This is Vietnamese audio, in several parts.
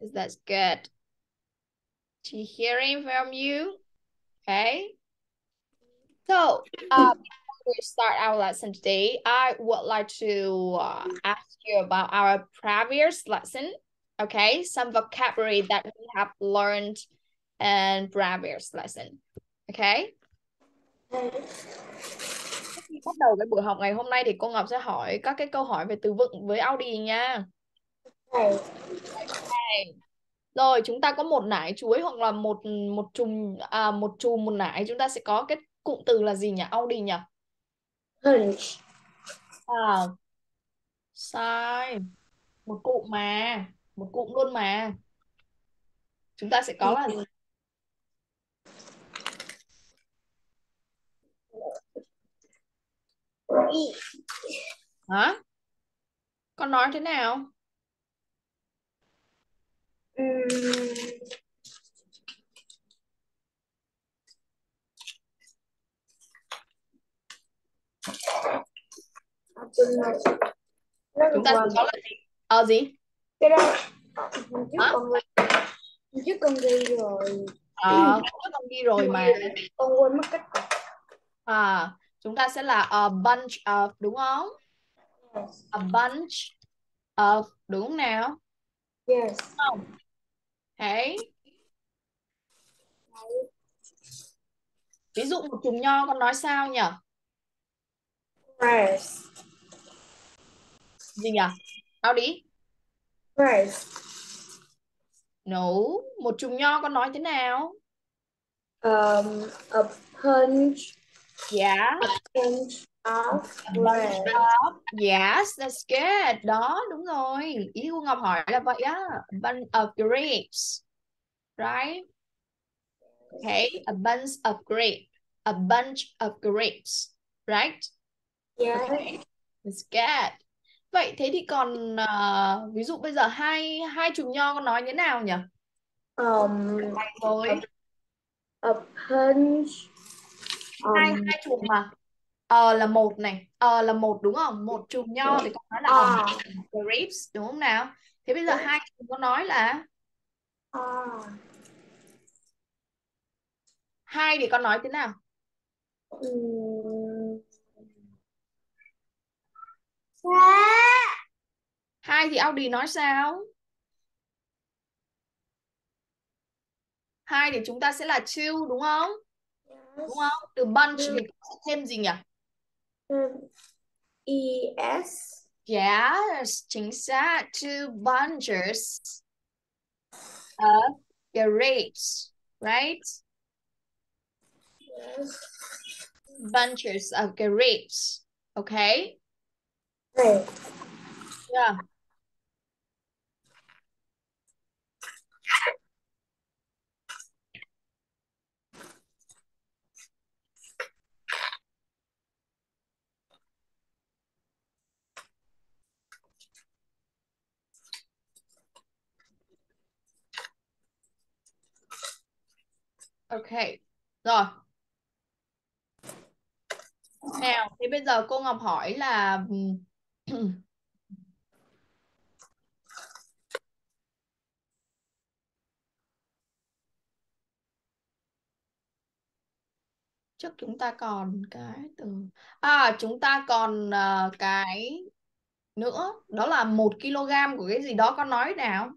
That's good. To hearing from you. Okay. So, uh, before we start our lesson today, I would like to uh, ask you about our previous lesson. Okay, some vocabulary that we have learned in previous lesson. Okay. Khi bắt đầu cái buổi học ngày hôm nay thì cô Ngọc sẽ hỏi các cái câu hỏi về từ vựng với Audi nha. Okay. Rồi chúng ta có một nải chuối hoặc là một một chùm à, một chùm một nải chúng ta sẽ có cái cụm từ là gì nhỉ? Audi nhỉ? Punch. À, sai. Một cụm mà, một cụm luôn mà. Chúng ta sẽ có là gì? Hả? Con nói thế nào? Chúng ta có là gì? Ờ gì? cái đó hôm trước hôm trước con ghi rồi Ờ, có con ghi rồi mà. con quên mất cách À, chúng ta sẽ là a bunch of đúng không? A bunch of đúng không nào? yes Không. Đấy. Ví dụ một chùm nho con nói sao nhỉ? rice Gì nhỉ? Ao đi. rice No, một chùm nho con nói thế nào? um, a punch Yeah. punch of A bunch of. Yes, that's good. Đó, đúng rồi. Ý của Ngọc hỏi là vậy á. A bunch of grapes. Right? Okay, a bunch of grapes. A bunch of grapes. Right? yeah Okay. That's good. Vậy thế thì còn à, ví dụ bây giờ hai hai chùm nho con nói như thế nào nhỉ? um, Rồi. a punch Hai um, hai chùm mà. Ờ là một này, ờ là một đúng không? Một chùm nho thì con nói là a grapes đúng không nào? Thế bây giờ hai chùm con nói là à. hai thì con nói thế nào? Ừm, Hai thì Audi nói sao? Hai thì chúng ta sẽ là two đúng không? Đúng không? Từ bunch thì có thêm gì nhỉ? Um, es Yes, chính xác. Two bunches of grapes, right? yes Bunches of grapes. Okay? này Yeah. OK. Rồi. Nào, thì bây giờ cô Ngọc hỏi là trước chúng ta còn cái từ à chúng ta còn uh, cái nữa đó là một kg của cái gì đó con nói nào?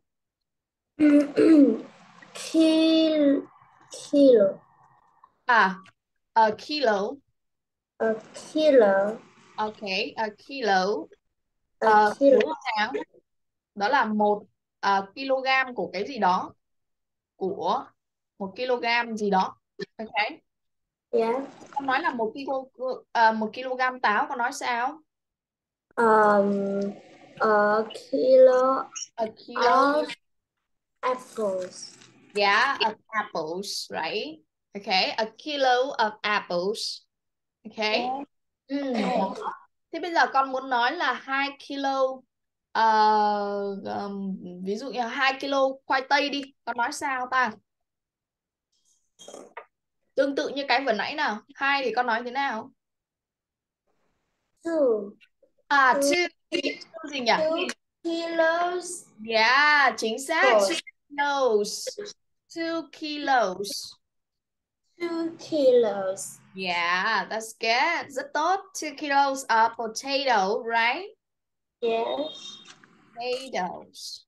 Ừ, ừ. Kil kilo. À a kilo. A kilo. Ok a kilo. A Ờ, kilo. nào đó là một ờ, kg của cái gì đó. Của một kg gì đó. Ok. Yeah con nói là một kg ờ, một kg táo con nói sao? Um a kilo a kilo. of apples Yeah, of apples, right? Okay, a kilo of apples. Okay. Ừ. Thế bây giờ con muốn nói là 2 kilo ờ, ờm, ví dụ như 2 kilo khoai tây đi, con nói sao ta? Tương tự như cái vừa nãy nào. Hai thì con nói thế nào? two À, Two. gì nhỉ? two kilos Yeah, chính xác. Two kilos. Two kilos. Two kilos. Yeah, that's good. Rất tốt. Two kilos of potato, right? Yes. Potatoes.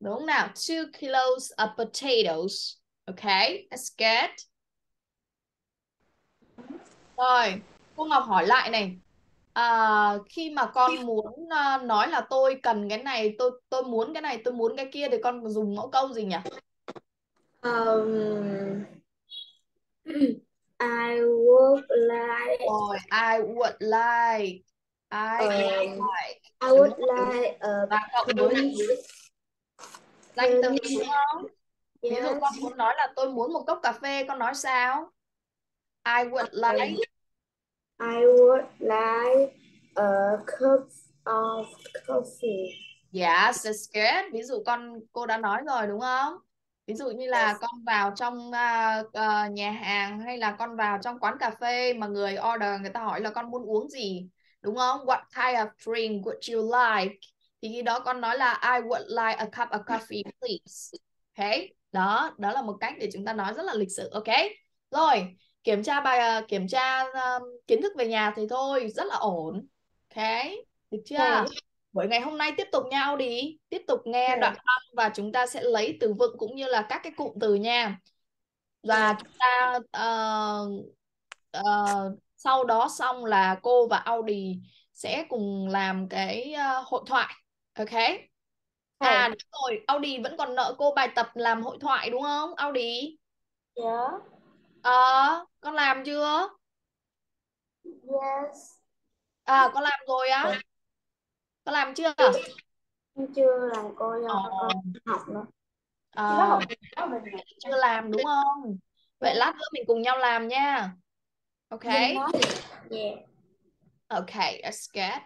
Đúng nào? Two kilos of potatoes. Okay, that's good. Rồi, cô Ngọc hỏi lại này. À, khi mà con muốn uh, nói là tôi cần cái này, tôi tôi muốn cái này, tôi muốn cái kia thì con dùng mẫu câu gì nhỉ? Um, I would like. Rồi, I would like. I would Um, like. I would like a Và danh từ đúng không? Ví dụ Yes. con muốn nói là tôi muốn một cốc cà phê, con nói sao? I would like. I would like a cup of coffee. Yes, that's good. Ví dụ con cô đã nói rồi đúng không? Ví dụ như là Yes. con vào trong à, à, nhà hàng hay là con vào trong quán cà phê mà người order người ta hỏi là con muốn uống gì, đúng không? What kind of drink would you like? Thì khi đó con nói là I would like a cup of coffee, please. Okay? Đó, đó là một cách để chúng ta nói rất là lịch sự. Ok? Rồi, kiểm tra bài à, kiểm tra um, kiến thức về nhà thì thôi, rất là ổn. Ok? Được chưa? Buổi ngày hôm nay tiếp tục nhau đi, tiếp tục nghe Okay. đoạn văn và chúng ta sẽ lấy từ vựng cũng như là các cái cụm từ nha. Và chúng ta ờ, ờ, sau đó xong là cô và Audi sẽ cùng làm cái ờ, hội thoại. Ok? À đúng rồi, Audi vẫn còn nợ cô bài tập làm hội thoại đúng không? Audi. Yeah. Ờ, con làm chưa? Yes. À, con làm rồi á? Con làm chưa? Em chưa làm cô do Ờ. con học nữa. Ờ, chưa làm đúng không? Vậy lát nữa mình cùng nhau làm nha. Ok. Yeah. Okay, that's good.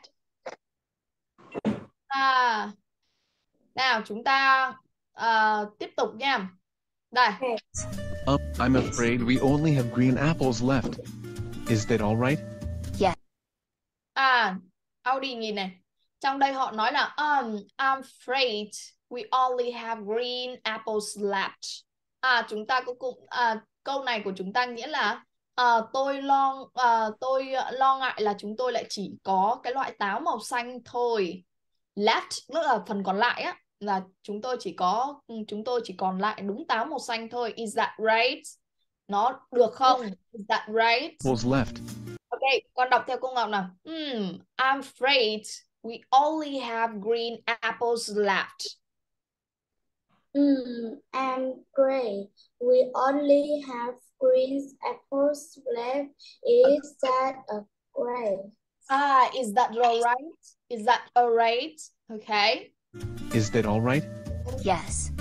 À, nào chúng ta ờ, tiếp tục nha. Đây, Up, I'm afraid we only have green apples left. Is that all right? à, Audi nhìn này. Trong đây họ nói là um, I'm afraid we only have green apples left. À, chúng ta có cụm à, câu này của chúng ta nghĩa là ờ, tôi lo ờ, tôi lo ngại là chúng tôi lại chỉ có cái loại táo màu xanh thôi. Left tức là phần còn lại á là chúng tôi chỉ có chúng tôi chỉ còn lại đúng táo màu xanh thôi. Is that right? Nó được không? Is that right? Apples left. Ok, con đọc theo cô Ngọc nào. Hmm, I'm afraid we only have green apples left. Mm, I'm great. We only have green apples left. Is that a great? Ah, is that all right? Is that all right? Okay. Is that all right? Yes.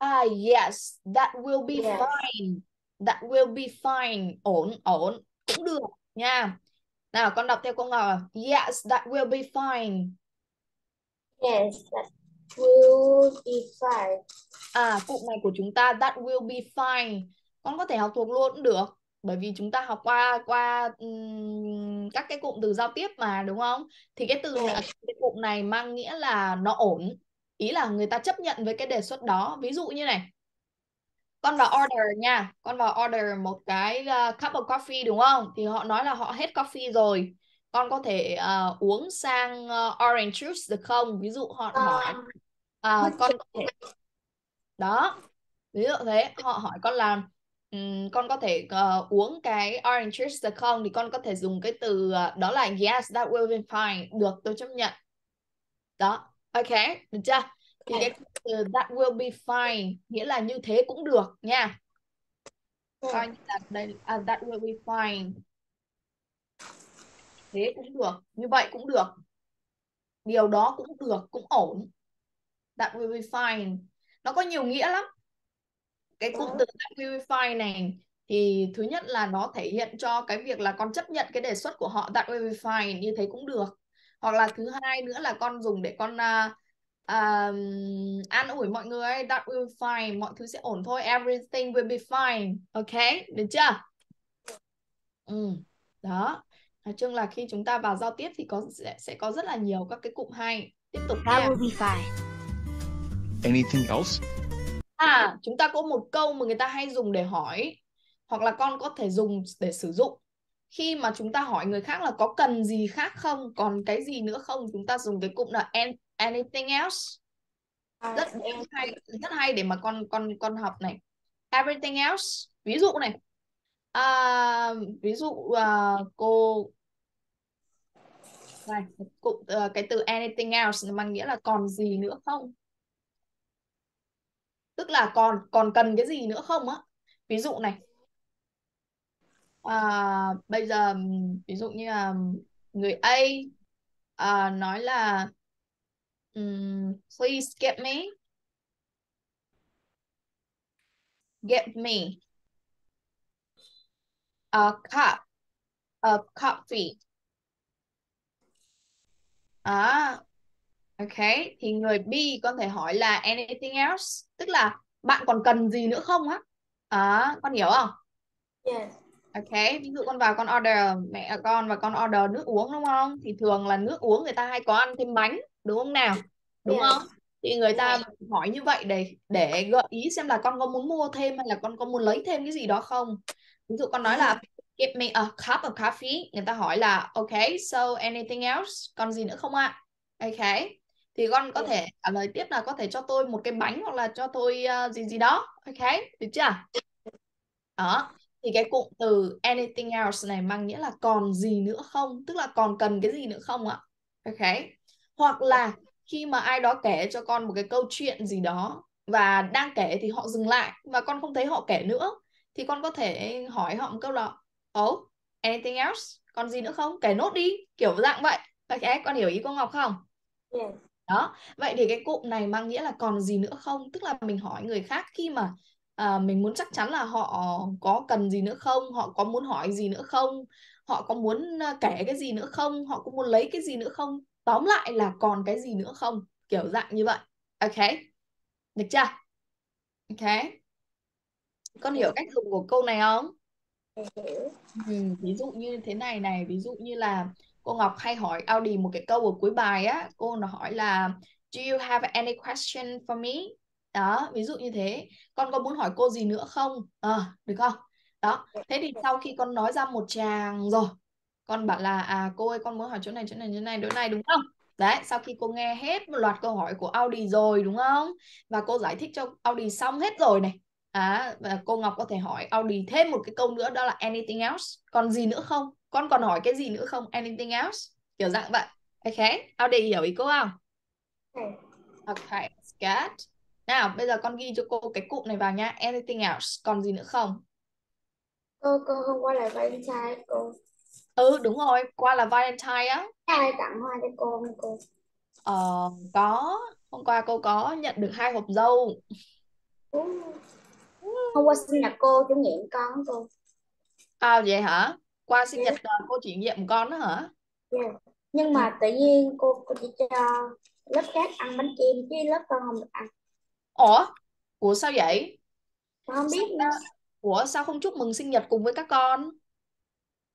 Ah, yes, that will be Yes. fine. That will be fine. Ổn, ổn. Cũng được nha. Nào, con đọc theo cô Ngọc. Yes, that will be fine. Yes, that will be fine. À, cụm này của chúng ta that will be fine. Con có thể học thuộc luôn cũng được. Bởi vì chúng ta học qua qua ừm, các cái cụm từ giao tiếp mà đúng không? Thì cái từ này, cái cụm này mang nghĩa là nó ổn. Ý là người ta chấp nhận với cái đề xuất đó. Ví dụ như này. Con vào order nha. Con vào order một cái uh, cup of coffee đúng không? Thì họ nói là họ hết coffee rồi. Con có thể uh, uống sang uh, orange juice được không? Ví dụ họ hỏi Um, mất con có thể đó ví dụ thế họ hỏi con là ừm, con có thể ờ, uống cái orange juice được không thì con có thể dùng cái từ ờ, đó là yes that will be fine được tôi chấp nhận đó ok được chưa thì cái từ that will be fine nghĩa là như thế cũng được nha. Coi như là đây à, that will be fine. Thế cũng được như vậy cũng được. Điều đó cũng được cũng ổn. That will be fine. Nó có nhiều nghĩa lắm. Cái cụm từ that will be fine này thì thứ nhất là nó thể hiện cho cái việc là con chấp nhận cái đề xuất của họ that will be fine như thế cũng được. Hoặc là thứ hai nữa là con dùng để con uh, um, an ủi mọi người that will be fine mọi thứ sẽ ổn thôi everything will be fine ok được chưa ừ. đó nói chung là khi chúng ta vào giao tiếp thì có sẽ, sẽ có rất là nhiều các cái cụm hay tiếp tục That will be fine. Anything else? À, chúng ta có một câu mà người ta hay dùng để hỏi hoặc là con có thể dùng để sử dụng khi mà chúng ta hỏi người khác là có cần gì khác không, còn cái gì nữa không, chúng ta dùng cái cụm là an- anything else. Rất hay, rất hay để mà con con con học này. Everything else. Ví dụ này. À, ví dụ à, cô này, cụm à, cái từ anything else mang nghĩa là còn gì nữa không? Tức là còn còn cần cái gì nữa không á? Ví dụ này. À, bây giờ ví dụ như là người A à, nói là ừm, please get me get me a cup of coffee. À, ok. Thì người B con thể hỏi là anything else, tức là bạn còn cần gì nữa không á? À, con hiểu không? Yes. Ok, ví dụ con vào con order mẹ con và con order nước uống đúng không? Thì thường là nước uống người ta hay có ăn thêm bánh, đúng không nào? Đúng Yes. không? Thì người ta hỏi như vậy để để gợi ý xem là con có muốn mua thêm hay là con có muốn lấy thêm cái gì đó không? Ví dụ con nói là give me a cup of coffee, người ta hỏi là okay, so anything else? Còn gì nữa không ạ? Ok. Thì con có thể trả lời tiếp là có thể cho tôi một cái bánh hoặc là cho tôi uh, gì gì đó. Ok, được chưa? Đó thì cái cụm từ anything else này mang nghĩa là còn gì nữa không tức là còn cần cái gì nữa không ạ ok hoặc là khi mà ai đó kể cho con một cái câu chuyện gì đó và đang kể thì họ dừng lại và con không thấy họ kể nữa thì con có thể hỏi họ một câu là oh anything else? Còn gì nữa không? Kể nốt đi. Kiểu dạng vậy. Ok con hiểu ý cô Ngọc không? Yes. đó. Vậy thì cái cụm này mang nghĩa là còn gì nữa không? Tức là mình hỏi người khác khi mà à, mình muốn chắc chắn là họ có cần gì nữa không? Họ có muốn hỏi gì nữa không? Họ có muốn à, kể cái gì nữa không? Họ có muốn lấy cái gì nữa không tóm lại là còn cái gì nữa không? Kiểu dạng như vậy. Ok. Được chưa? Ok. Con hiểu cách dùng của câu này không. Ừ, ví dụ như thế này này ví dụ như là cô Ngọc hay hỏi Audi một cái câu ở cuối bài á cô nó hỏi là Do you have any question for me? Đó ví dụ như thế. Con có muốn hỏi cô gì nữa không? À, được không? Đó thế thì sau khi con nói ra một tràng rồi con bảo là à cô ơi con muốn hỏi chỗ này chỗ này chỗ này chỗ này đúng không đấy sau khi cô nghe hết một loạt câu hỏi của Audi rồi đúng không và cô giải thích cho Audi xong hết rồi này À, và cô Ngọc có thể hỏi Audi thêm một cái câu nữa đó là anything else. Còn gì nữa không? Con còn hỏi cái gì nữa không? Anything else? Kiểu dạng vậy. Ok, Audi hiểu ý cô không? Okay. Ok, good. Nào, bây giờ con ghi cho cô cái cụm này vào nha. Anything else? Còn gì nữa không? Cô cô hôm qua là Valentine cô. Ừ, đúng rồi. Qua là Valentine á. Ai tặng hoa cho cô không cô? Ờ, có. Hôm qua cô có nhận được hai hộp dâu. Ú. Hôm qua sinh nhật cô chủ nhiệm con cô. À, vậy hả? Qua sinh nhật ờ, cô chủ nhiệm con đó hả? Yes. Nhưng mà tự nhiên cô cô chỉ cho lớp khác ăn bánh kem chứ lớp con không được ăn. Ủa? Ủa sao vậy? Con không biết nữa. Ủa sao không chúc mừng sinh nhật cùng với các con?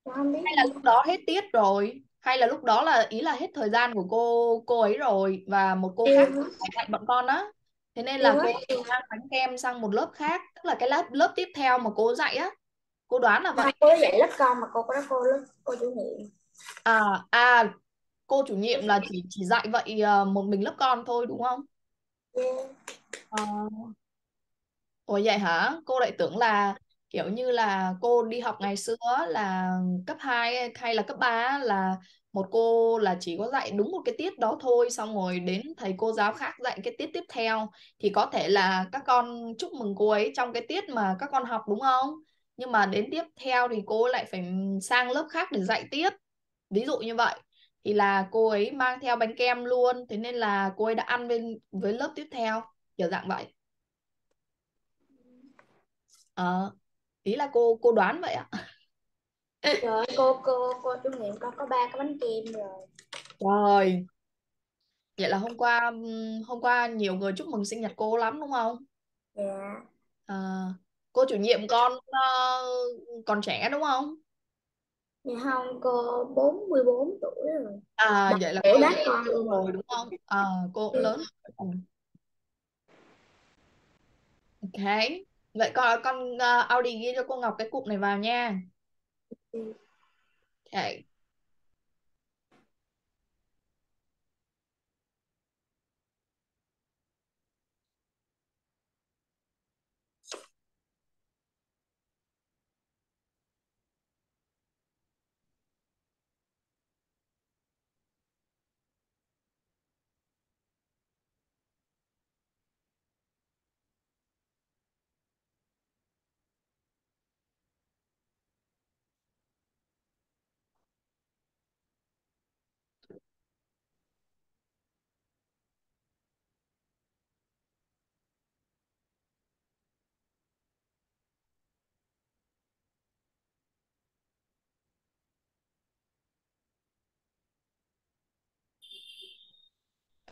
Không biết Hay là lúc đó hết tiết rồi? Hay là lúc đó là ý là hết thời gian của cô cô ấy rồi và một cô khác dạy bọn con á. Thế nên là cô mang bánh kem sang một lớp khác, tức là cái lớp lớp tiếp theo mà cô dạy á. Cô đoán là vậy. cô dạy lớp con mà cô có cô lớp cô chủ nhiệm. À à cô chủ nhiệm là chỉ chỉ dạy vậy ờ, một mình lớp con thôi đúng không? Yeah. Ờ, Ủa vậy hả? Cô lại tưởng là kiểu như là cô đi học ngày xưa là cấp 2 hay là cấp 3 là một cô là chỉ có dạy đúng một cái tiết đó thôi xong rồi đến thầy cô giáo khác dạy cái tiết tiếp theo thì có thể là các con chúc mừng cô ấy trong cái tiết mà các con học đúng không? Nhưng mà đến tiếp theo thì cô lại phải sang lớp khác để dạy tiếp. Ví dụ như vậy thì là cô ấy mang theo bánh kem luôn thế nên là cô ấy đã ăn bên với lớp tiếp theo kiểu dạng vậy. Ờ, ý là cô cô đoán vậy ạ. Trời cô cô cô chủ nhiệm con có ba cái bánh kem rồi. Trời, vậy là hôm qua hôm qua nhiều người chúc mừng sinh nhật cô lắm đúng không? Dạ. À, cô chủ nhiệm con ờ, còn trẻ đúng không? Dạ không, cô 44 tuổi rồi. À vậy là cô con lớn rồi rồi. đúng không? À cô cũng lớn. Ừ. Ok. Vậy con con uh, Audi ghi cho cô Ngọc cái cụm này vào nha. Ừ. Ok.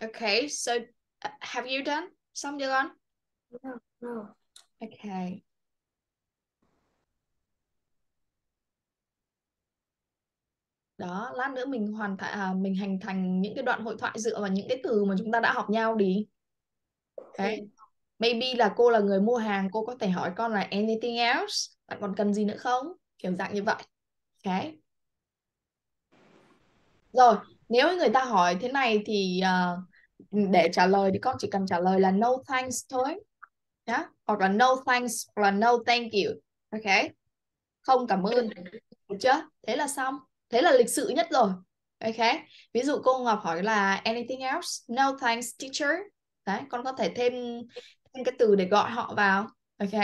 Okay, so uh, have you done? Chưa con? No, no. Okay. Đó, lát nữa mình hoàn thành à, mình hành thành những cái đoạn hội thoại dựa vào những cái từ mà chúng ta đã học nhau đi. Okay. Maybe là cô là người mua hàng, cô có thể hỏi con là anything else? Bạn còn cần gì nữa không? Kiểu dạng như vậy. Okay. Rồi, nếu người ta hỏi thế này thì uh, để trả lời thì con chỉ cần trả lời là no thanks thôi. Nhá. Hoặc là no thanks hoặc là no thank you. Ok. Không cảm ơn. Được chưa? Thế là xong. Thế là lịch sự nhất rồi. Ok. Ví dụ cô Ngọc hỏi là anything else? No thanks teacher. Đấy, con có thể thêm thêm cái từ để gọi họ vào. Ok.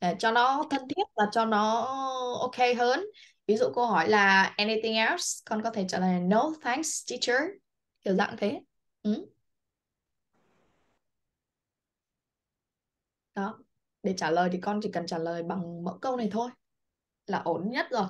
Để cho nó thân thiết và cho nó ok hơn. Ví dụ cô hỏi là anything else? Con có thể trả lời no thanks teacher. Kiểu dạng thế. Ừ. Đó. Để trả lời thì con chỉ cần trả lời bằng mẫu câu này thôi. Là ổn nhất rồi.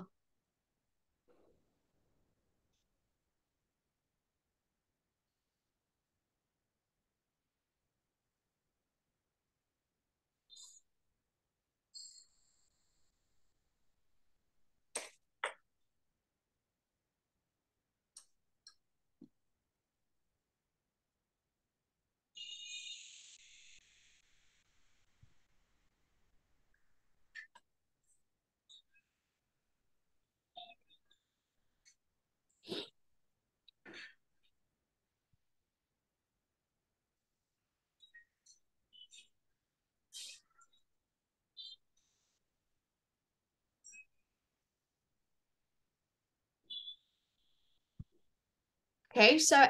Okay, so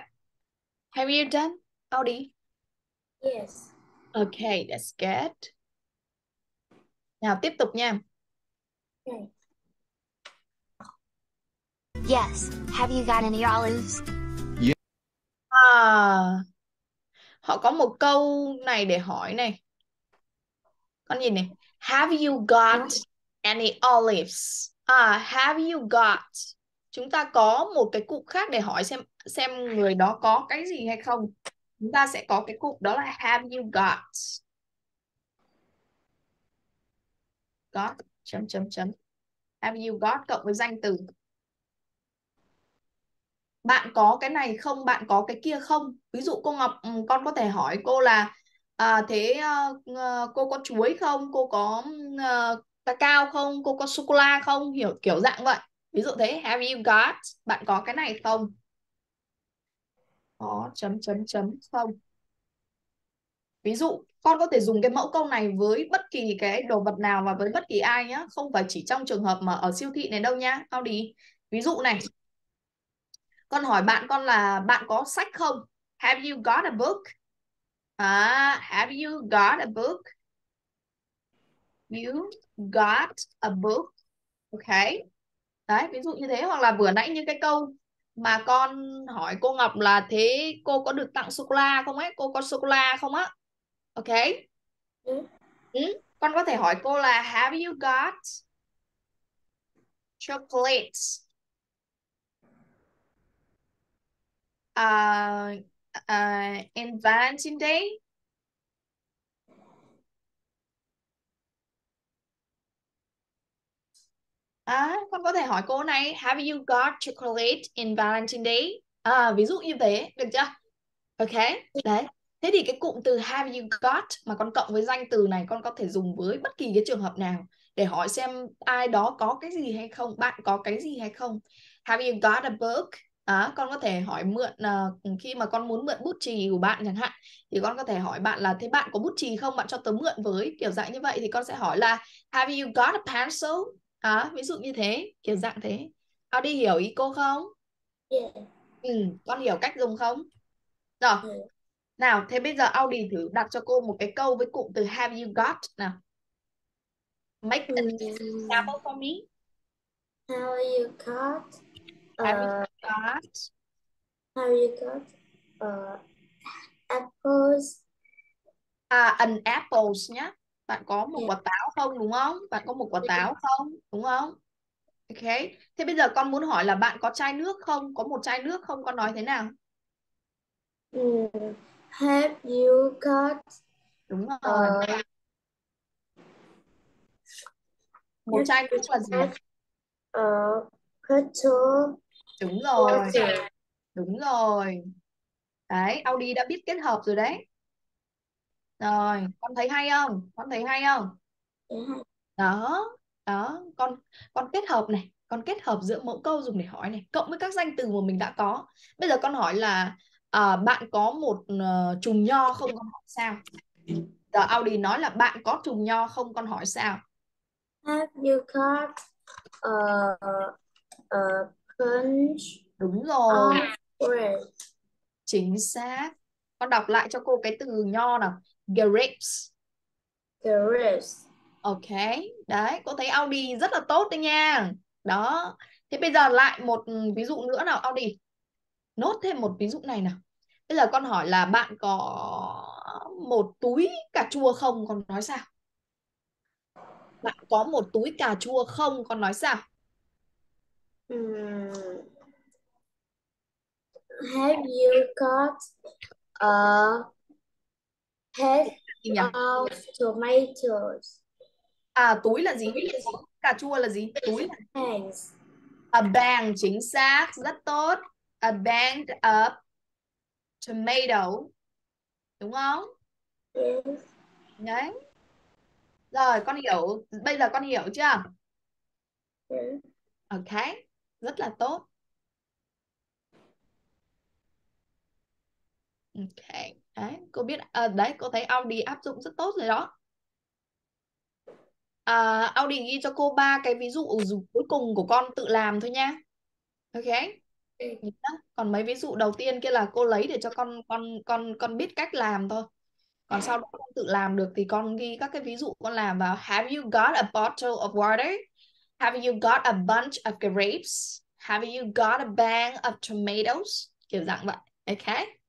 have you done, Audi? Yes. Okay, that's good. Nào tiếp tục nha. Okay. Yes. Have you got any olives? À, họ có một câu này để hỏi này. Con nhìn này. Have you got any olives? À, have you got? Chúng ta có một cái cụm khác để hỏi xem xem người đó có cái gì hay không. Chúng ta sẽ có cái cụm đó là have you got? Got chấm chấm chấm. Have you got cộng với danh từ. Bạn có cái này không? Bạn có cái kia không? Ví dụ cô Ngọc ừ, con có thể hỏi cô là à, thế uh, cô có chuối không? Cô có uh, cacao không? Cô có sô cô la không? Hiểu kiểu dạng vậy. Ví dụ thế, have you got? Bạn có cái này không? Có chấm chấm chấm không? Ví dụ con có thể dùng cái mẫu câu này với bất kỳ cái đồ vật nào và với bất kỳ ai nhé không phải chỉ trong trường hợp mà ở siêu thị này đâu nhá. đi Ví dụ này. Con hỏi bạn con là bạn có sách không? Have you got a book? À, have you got a book? You got a book. okay Đấy, ví dụ như thế hoặc là vừa nãy như cái câu mà con hỏi cô Ngọc là thế cô có được tặng sô cô la không ấy? Cô có sô cô la không á? Ok. Ừ. Ừ. Con có thể hỏi cô là have you got chocolates? Uh, uh, in Valentine Day? À, con có thể hỏi cô này Have you got chocolate in Valentine Day? À, ví dụ như thế, được chưa? Ok, đấy Thế thì cái cụm từ have you got mà con cộng với danh từ này con có thể dùng với bất kỳ cái trường hợp nào để hỏi xem ai đó có cái gì hay không, bạn có cái gì hay không. Have you got a book? À, con có thể hỏi mượn uh, khi mà con muốn mượn bút chì của bạn chẳng hạn thì con có thể hỏi bạn là thế bạn có bút chì không bạn cho tớ mượn với kiểu dạng như vậy thì con sẽ hỏi là have you got a pencil à, ví dụ như thế kiểu dạng thế Audi hiểu ý cô không Yeah. ừ, con hiểu cách dùng không rồi Ừ. nào thế bây giờ Audi thử đặt cho cô một cái câu với cụm từ have you got nào make an Mm, example for me How you got? have you Uh, got how you got? Uh, apples. à, an apples nhá bạn có một Yeah. quả táo không đúng không? Bạn có một quả táo không đúng không? Ok. Thế bây giờ con muốn hỏi là bạn có chai nước không? Có một chai nước không? Con nói thế nào? Mm, have you got? đúng rồi. Uh, một chai nước là gì? got? Uh, bottle đúng rồi. Đúng rồi. Đấy Audi đã biết kết hợp rồi đấy rồi con thấy hay không? Con thấy hay không? Đó đó con con kết hợp này con kết hợp giữa mẫu câu dùng để hỏi này cộng với các danh từ mà mình đã có. Bây giờ con hỏi là à, bạn có một ờ, chùm nho không? Con hỏi sao? Giờ Audi nói là bạn có chùm nho không? Con hỏi sao? Have you got a a bunch đúng rồi. grapes? chính xác. Con đọc lại cho cô cái từ nho nào grapes Grapes. Ok, đấy, cô thấy Audi rất là tốt đấy nha. Đó, thế bây giờ lại một ví dụ nữa nào Audi. Nốt thêm một ví dụ này nào. Bây giờ con hỏi là bạn có một túi cà chua không? Con nói sao? Bạn có một túi cà chua không? Con nói sao? Mm, have you got a head of tomatoes? À, túi là gì? Cà chua là gì? Túi là Thanks. a bag, chính xác, rất tốt. A bag of tomato. Đúng không? Yes. Đấy. Rồi, con hiểu, bây giờ con hiểu chưa? yes. Ok, rất là tốt. Ok, đấy, cô biết, à, đấy, cô thấy Audi áp dụng rất tốt rồi đó. À, Audi ghi cho cô ba cái ví dụ cuối cùng của con tự làm thôi nha. Ok. Nhớ. Còn mấy ví dụ đầu tiên kia là cô lấy để cho con con con con biết cách làm thôi. Còn sau đó con tự làm được thì con ghi các cái ví dụ con làm vào. Have you got a bottle of water? Have you got a bunch of grapes? Have you got a bag of tomatoes? Kiểu dạng vậy. Ok.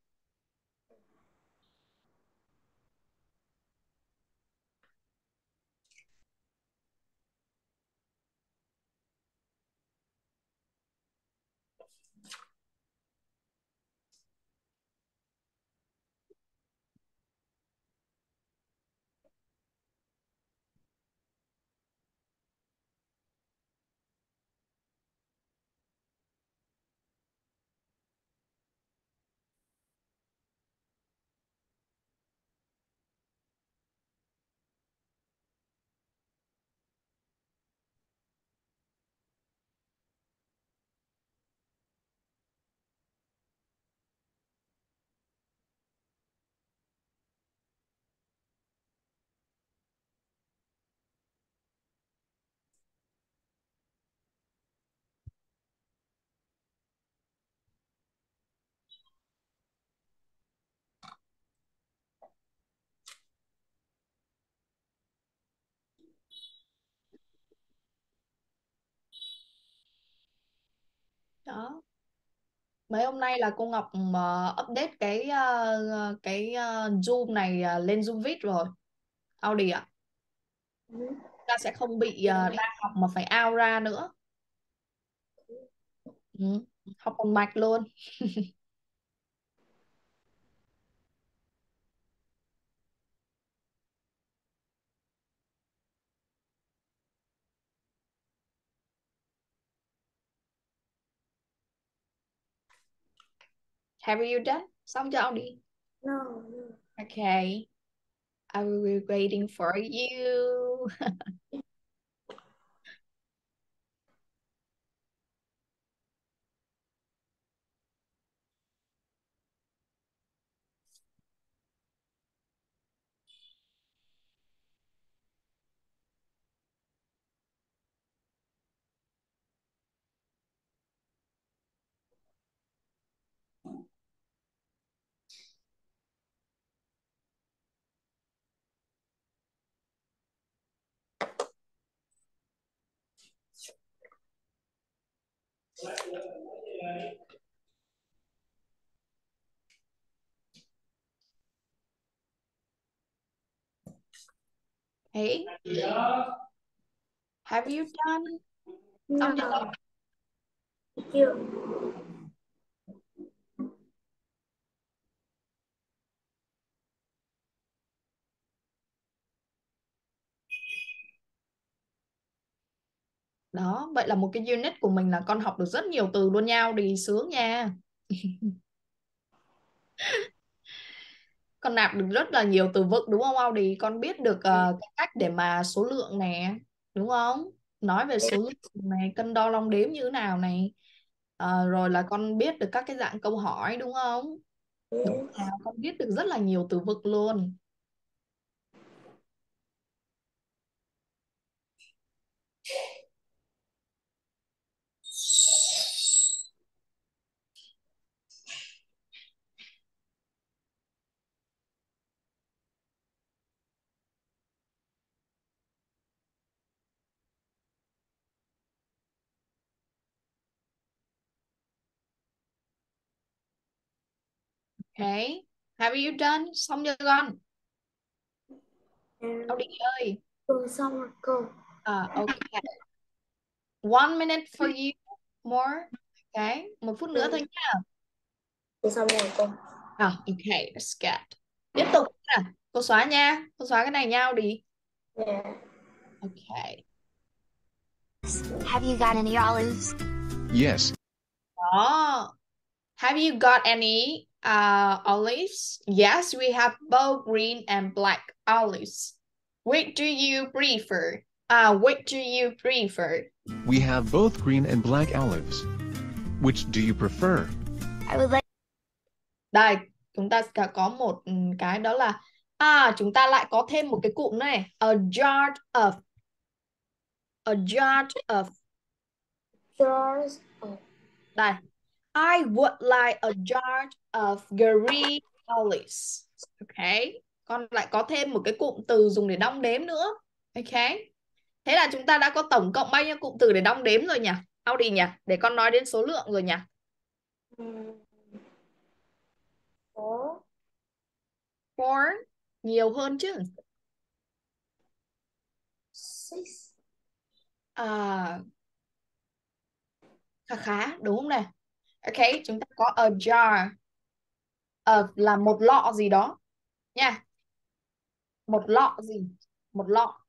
Đó. Mấy hôm nay là cô Ngọc ờ, update cái ờ, cái ờ, Zoom này ờ, lên Zoom Viết rồi. Audi ạ. Mhm. Ta sẽ không bị ờ, đang học mà phải out ra nữa. Ừ. Học bằng mạch luôn. Have you done? Xong chưa no. Okay. I will be waiting for you. Hey, have you done? Xong chưa con? Chưa. Đó, vậy là một cái unit của mình là con học được rất nhiều từ luôn nhau đi sướng nha. con nạp được rất là nhiều từ vựng đúng không Audi? Con biết được ờ, cái cách để mà số lượng nè, đúng không? Nói về số lượng này, cân đo đong đếm như thế nào này. Ờ, rồi là con biết được các cái dạng câu hỏi đúng không? Đúng Yes. nào, con biết được rất là nhiều từ vựng luôn. Okay. Have you done? Xong chưa con? And Audi ơi. cô xong rồi cô. À, okay. One minute for you more. Okay. Một phút nữa thôi nha. Cô xong rồi cô. À, okay. Let's get. Tiếp tục nè. Cô xóa nha. Cô xóa cái này nhau đi. Yeah. Okay. Have you got any olives? Yes, Đó. Have you got any uh, olives? Yes, we have both green and black olives. Which do you prefer? Uh, which do you prefer? we have both green and black olives. Which do you prefer? I would like Đây, chúng ta có một cái đó là à chúng ta lại có thêm một cái cụm này, a jar of a jar of George. Oh, đây. I would like a jar of green olives. Okay. Con lại có thêm một cái cụm từ dùng để đong đếm nữa. Okay. Thế là chúng ta đã có tổng cộng bao nhiêu cụm từ để đong đếm rồi nhỉ? Audi nhỉ? Để con nói đến số lượng rồi nhỉ? four. Four nhiều hơn chứ. Six. À, khá khá đúng không này? Ok, chúng ta có a jar of là một lọ gì đó nha. Một lọ gì? Một lọ.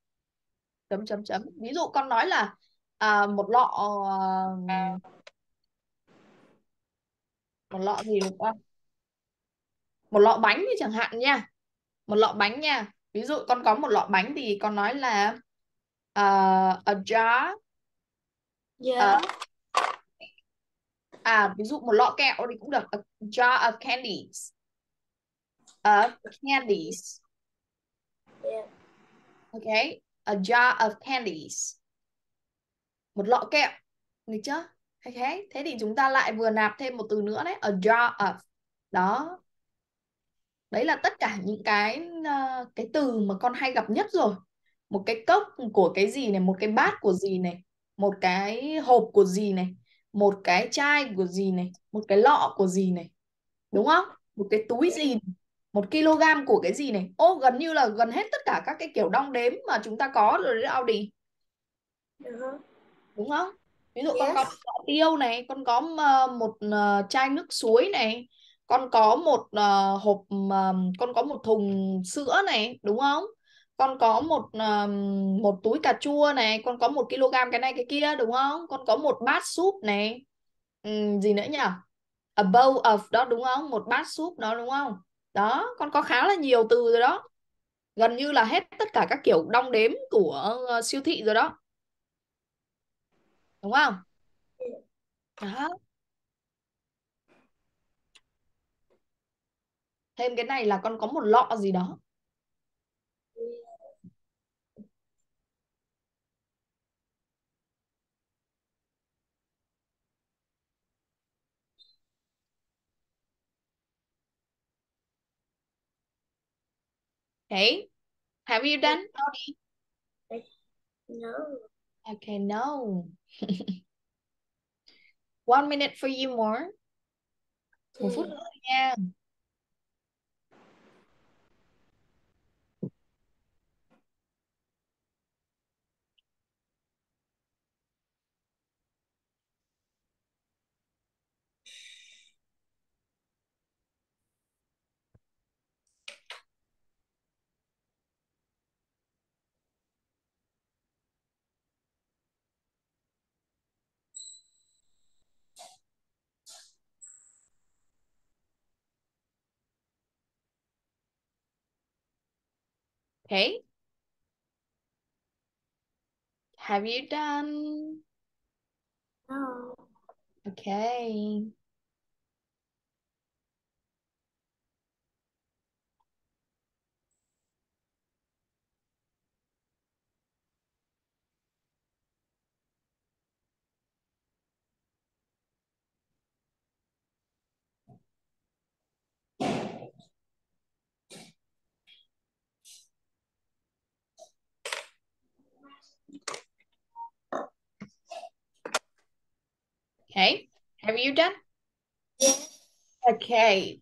Chấm chấm chấm. Ví dụ con nói là à, một lọ à, một lọ gì được không? Một lọ bánh đi chẳng hạn nha. Một lọ bánh nha. Ví dụ con có một lọ bánh thì con nói là à, a jar Yeah. À ví dụ một lọ kẹo thì cũng được a jar of candies. Of candies. Yeah. Okay, a jar of candies. Một lọ kẹo. Được chưa? Okay. Thế thì chúng ta lại vừa nạp thêm một từ nữa đấy, a jar of. Đó. Đấy là tất cả những cái ờ, cái từ mà con hay gặp nhất rồi. Một cái cốc của cái gì này, một cái bát của gì này, một cái hộp của gì này, một cái chai của gì này, một cái lọ của gì này. Đúng không? Một cái túi gì này, một kg của cái gì này. Ô gần như là gần hết tất cả các cái kiểu đong đếm mà chúng ta có rồi đấy Audi. Uh-huh. đúng không? Ví dụ con có Yes. một tiêu này, con có ờ, một ờ, chai nước suối này, con có một ờ, hộp con có một thùng sữa này, đúng không? Con có một ờ, một túi cà chua này, con có một kg cái này cái kia, đúng không? Con có một bát súp này. Ừm, gì nữa nhỉ? A bowl of đó đúng không? Một bát súp đó đúng không? đó con có khá là nhiều từ rồi đó gần như là hết tất cả các kiểu đong đếm của uh, siêu thị rồi đó đúng không đó thêm cái này là con có một lọ gì đó Okay. Have you done? No. Okay, no. One minute for you more. Một phút nữa nha. Okay. Have you done? No. Okay. Okay. Have you done? Yes. Okay.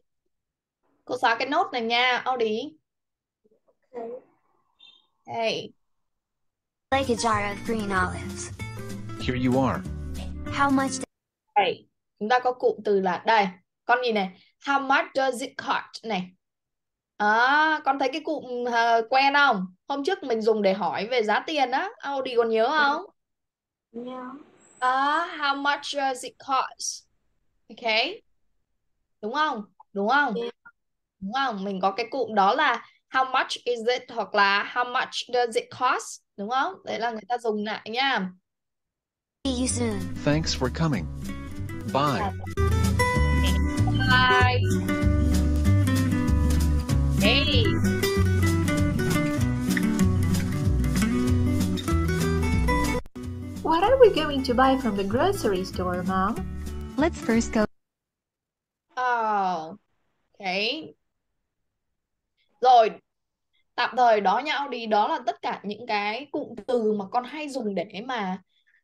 Cô xóa cái nốt này nha, Audi. Okay. Hey. Like a jar of green olives. Here you are. How much Đây, chúng ta có cụm từ là đây. Con nhìn này, how much does it cost này. À, con thấy cái cụm uh, quen không? Hôm trước mình dùng để hỏi về giá tiền á. Audi còn nhớ không? No. À, how much does it cost? Okay. Đúng không? Đúng không? Yeah. Đúng không? Mình có cái cụm đó là how much is it hoặc là how much does it cost? Đúng không? Đấy là người ta dùng lại nha. see you soon? Thanks for coming. Bye. Bye. What are we going to buy from the grocery store, Mom? Let's first go Oh. Okay. Rồi, tạm thời đó nha Audi đó là tất cả những cái cụm từ mà con hay dùng để mà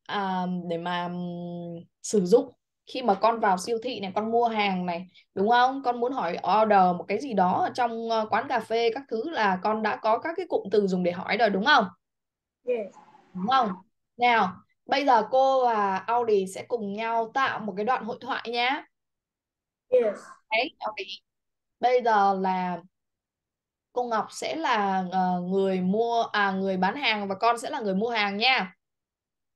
à, để mà ừm, sử dụng khi mà con vào siêu thị này con mua hàng này đúng không con muốn hỏi order một cái gì đó ở trong ờ, quán cà phê các thứ là con đã có các cái cụm từ dùng để hỏi rồi đúng không Yes. đúng không nào bây giờ cô và Audi sẽ cùng nhau tạo một cái đoạn hội thoại nhé Yes. Đấy, Audi. bây giờ là cô Ngọc sẽ là ờ, người mua à người bán hàng và con sẽ là người mua hàng nha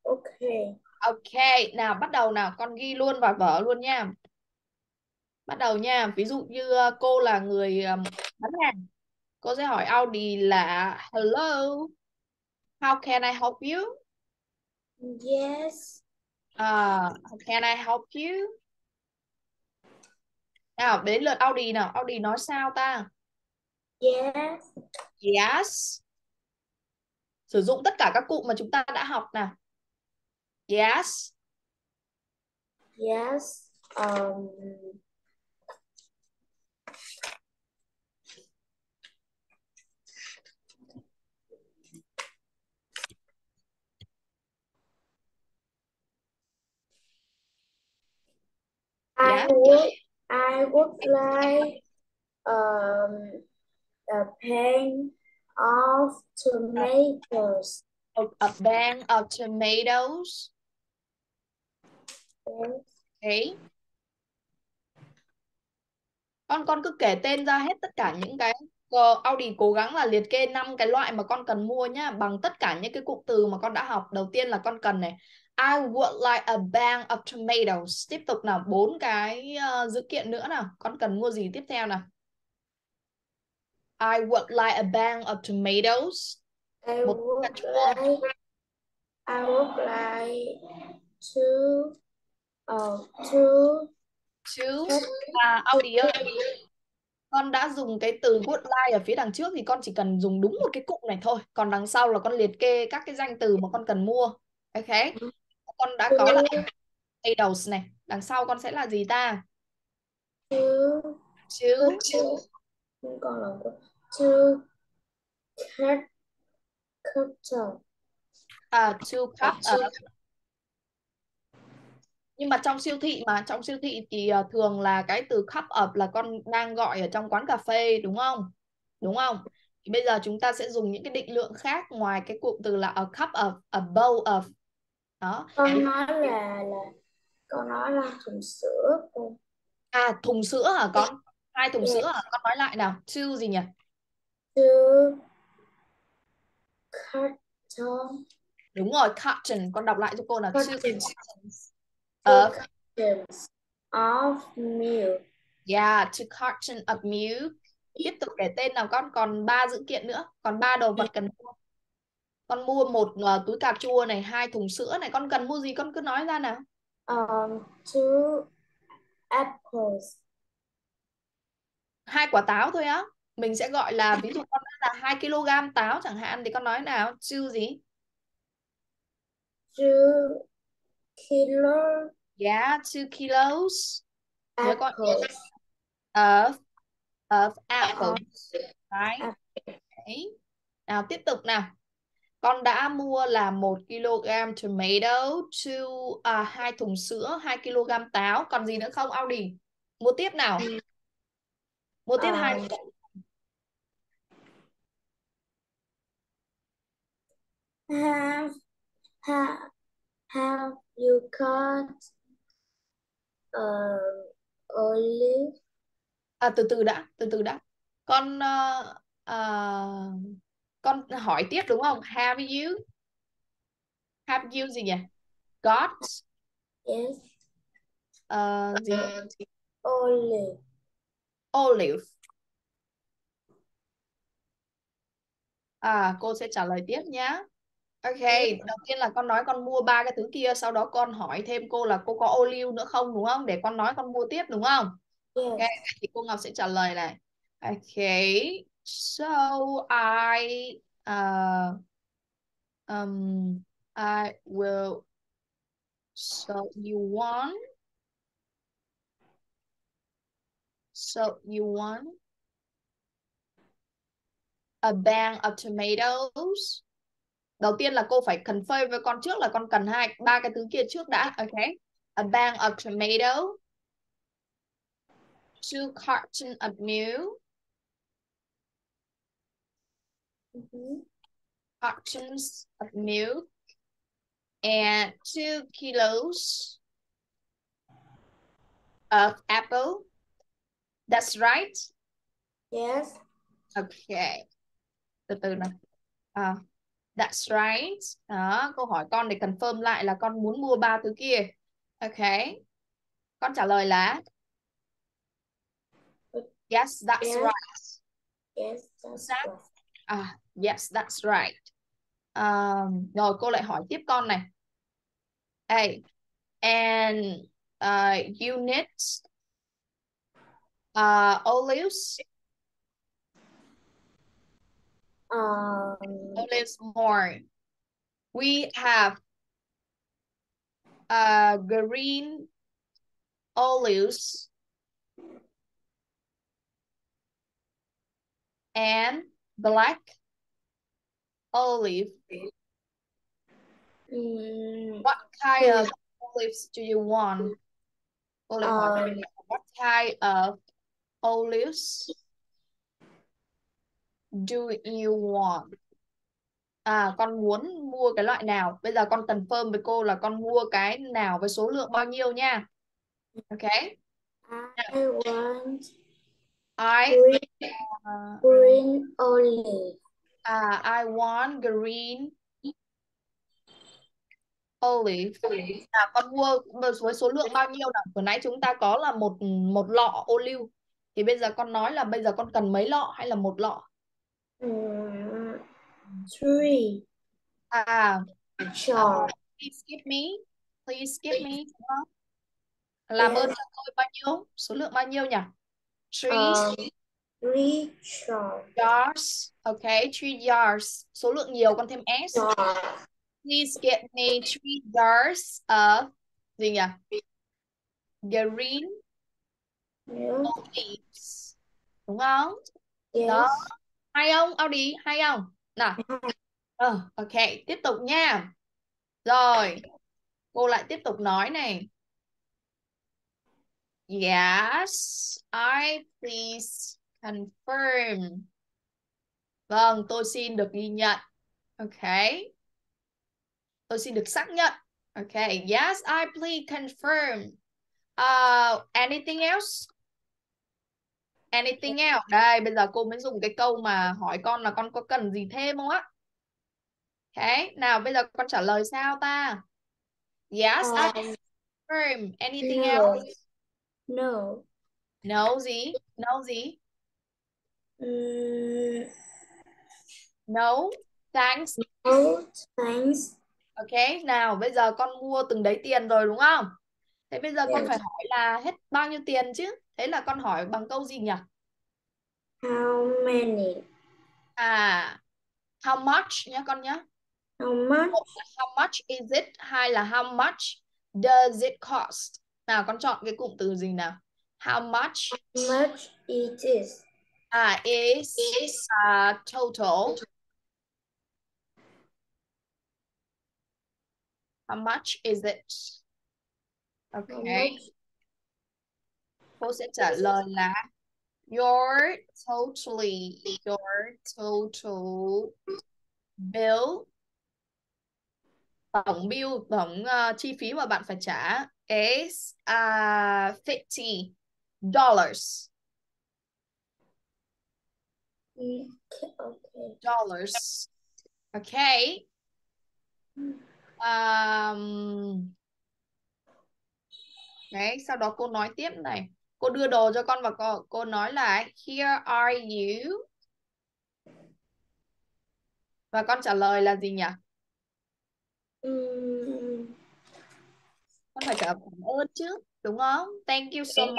Okay. Ok, nào bắt đầu nào, con ghi luôn vào vở luôn nha. Bắt đầu nha, ví dụ như ờ, cô là người ừm, bán hàng. Cô sẽ hỏi Audi là Hello, how can I help you? Yes. Uh, can I help you? Nào, đến lượt Audi nào, Audi nói sao ta? Yes. Yes. Sử dụng tất cả các cụm mà chúng ta đã học nào. Yes. Yes. Um. I Yeah. would I would like um a pan of tomatoes. A, a bag of tomatoes. Yes. Okay. Con con cứ kể tên ra hết tất cả những cái Audi cố gắng là liệt kê năm cái loại mà con cần mua nhá bằng tất cả những cái cụm từ mà con đã học. Đầu tiên là con cần này. I would like a bag of tomatoes. Tiếp tục nào, bốn cái ờ, dữ kiện nữa nào. Con cần mua gì tiếp theo nào? I would like a bag of tomatoes. I Một would like I would like to uh, to To à, audio. Con đã dùng cái từ would like ở phía đằng trước thì con chỉ cần dùng đúng một cái cụm này thôi. Còn đằng sau là con liệt kê các cái danh từ mà con cần mua. Ok. Con đã có là potatoes này. Đằng sau con sẽ là gì ta? To cut không còn là to cut à, to cup of nhưng mà trong siêu thị mà trong siêu thị thì à, thường là cái từ cup of là con đang gọi ở trong quán cà phê đúng không? Đúng không? Thì bây giờ chúng ta sẽ dùng những cái định lượng khác ngoài cái cụm từ là a cup of a bowl of đó con nói là là con nói là thùng sữa à thùng sữa hả con? Hai thùng Yes. sữa hả? Con nói lại nào two gì nhỉ? To carton đúng rồi carton con đọc lại cho cô nào two Carton. cartons. Two of cartons of milk. Yeah two carton of milk. Tiếp tục kể tên nào con? Còn ba dữ kiện nữa. Còn ba đồ vật cần mua con mua một ờ, túi cà chua này hai thùng sữa này. Con cần mua gì? Con cứ nói ra nào. Um two apples. Hai quả táo thôi á. Mình sẽ gọi là ví dụ con là 2 kg táo chẳng hạn thì con nói nào? Two gì? Two kilo yeah two kilos. Nhớ con- apples. Of of apples. Right. Đấy. nào tiếp tục nào con đã mua là một kg tomato two à, hai thùng sữa 2 kg táo. Còn gì nữa không Audi? Mua tiếp nào. Mua tiếp hai Um, have have have you got uh, olive? À, từ từ đã từ từ đã. Con ờ, ờ, con hỏi tiếp đúng không? Have you? Have you gì nhỉ? Got? Yes. Ờ, gì? olive. Olive à cô sẽ trả lời tiếp nhá. Ok đầu tiên là con nói con mua ba cái thứ kia sau đó con hỏi thêm cô là cô có olive nữa không đúng không? Để con nói con mua tiếp đúng không? Yes. Ok, thì cô Ngọc sẽ trả lời này. Okay, so I uh, um I will so you want so you want a bag of tomatoes. Đầu tiên là cô phải confirm với con trước là con cần hai ba cái thứ kia trước đã. Okay. A bag of tomato two carton of milk, Mhm. cartons of milk, and two kilos of apple. That's right. yes Okay. Từ từ nào. À, that's right. Đó, câu hỏi con để confirm lại là con muốn mua ba thứ kia. Okay. Con trả lời là Yes, that's Yes. right. yes that's Exact. right. À, yes, that's right. Um, rồi cô lại hỏi tiếp con này. Hey, and uh, you need uh, olives, um olives more. We have uh, green olives and black olive. mm, What kind of olives do you want? Hỏi Um, what kind of olives do you want? À, con muốn mua cái loại nào? Bây giờ con confirm với cô là con mua cái nào với số lượng bao nhiêu nha. Ok. I want I green uh, green olive à, I want green olive. À, con mua với số lượng bao nhiêu nào? Vừa nãy chúng ta có là một một lọ olive. Thì bây giờ con nói là bây giờ con cần mấy lọ hay là một lọ? Mm, three. À, Chart. please give me. Please give me. Làm ơn cho tôi bao nhiêu? Số lượng bao nhiêu nhỉ? Three Um, three chart. jars. Okay, three jars. Số lượng nhiều con thêm S. Please get me three jars of gì nhỉ? Green Milk. olives. Đúng không? Yes. Đó. Hay không? Audi, hay không? Nào. Ờ, ok, tiếp tục nha. Rồi. Cô lại tiếp tục nói này. Yes, I please confirm. Vâng, tôi xin được ghi nhận. Ok. Tôi xin được xác nhận. Ok, yes, I please confirm. Uh, anything else? Anything else? Đây, bây giờ cô mới dùng cái câu mà hỏi con là con có cần gì thêm không á? Ok, nào bây giờ con trả lời sao ta? Yes, I Um, confirm. Anything else? No. No gì? No gì? Mm, No. Thanks. no, thanks. Ok, nào bây giờ con mua từng đấy tiền rồi đúng không? Thế bây giờ con Yes. phải hỏi là hết bao nhiêu tiền chứ? Thế là con hỏi bằng câu gì nhỉ? How many? À, how much nhá con nhá. How much? Một là how much is it? Hai là how much does it cost? Nào con chọn cái cụm từ gì nào? How much How much it is? à, is uh, total? How much is it? Okay. Cô sẽ trả lời là your totally your total bill tổng bill tổng uh, chi phí mà bạn phải trả is uh, 50 dollars. Okay. Dollars. Okay. Um, đấy sau đó cô nói tiếp này. Cô đưa đồ cho con và cô, cô nói là here are you. Và con trả lời là gì nhỉ? Um, con phải cảm ơn chứ đúng không thank you so much